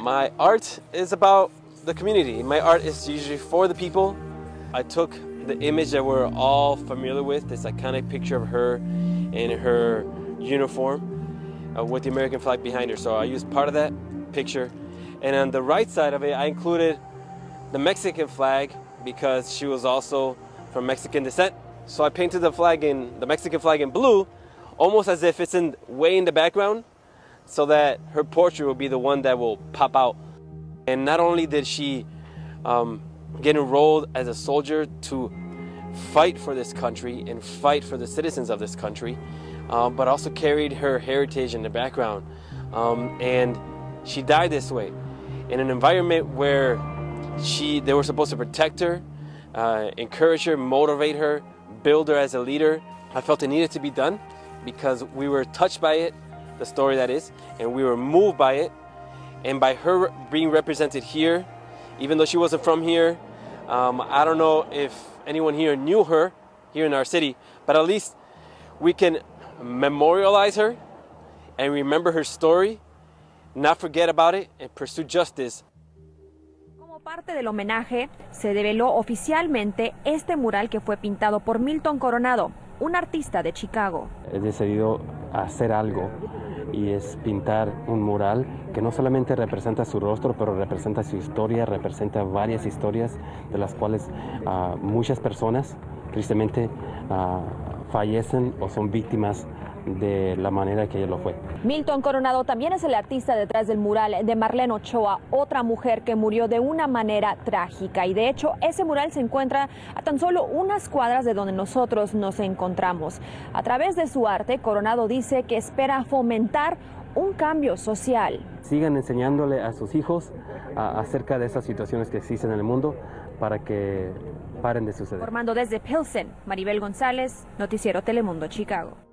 My art is about the community. My art is usually for the people. I took the image that we're all familiar with, this iconic picture of her in her uniform uh, with the American flag behind her. So I used part of that picture. And on the right side of it, I included the Mexican flag because she was also from Mexican descent. So I painted the flag in the Mexican flag in blue, almost as if it's in way in the background, so that her portrait will be the one that will pop out. And not only did she um, get enrolled as a soldier to fight for this country and fight for the citizens of this country, um, but also carried her heritage in the background. Um, and she died this way in an environment where she they were supposed to protect her, uh, encourage her, motivate her, build her as a leader. I felt it needed to be done because we were touched by it, the story that is, and we were moved by it. And by her being represented here, even though she wasn't from here, um, I don't know if anyone here knew her here in our city, but at least we can memorialize her and remember her story, not forget about it, and pursue justice Como parte del homenaje, se develó oficialmente este mural que fue pintado por Milton Coronado, un artista de Chicago. He decidido hacer algo y es pintar un mural que no solamente representa su rostro, pero representa su historia, representa varias historias de las cuales uh, muchas personas tristemente uh, fallecen o son víctimas de la manera que ella lo fue. Milton Coronado también es el artista detrás del mural de Marlene Ochoa, otra mujer que murió de una manera trágica. Y de hecho, ese mural se encuentra a tan solo unas cuadras de donde nosotros nos encontramos. A través de su arte, Coronado dice que espera fomentar un cambio social. Sigan enseñándole a sus hijos a, acerca de esas situaciones que existen en el mundo para que paren de suceder. Formando desde Pilsen, Maribel González, Noticiero Telemundo, Chicago.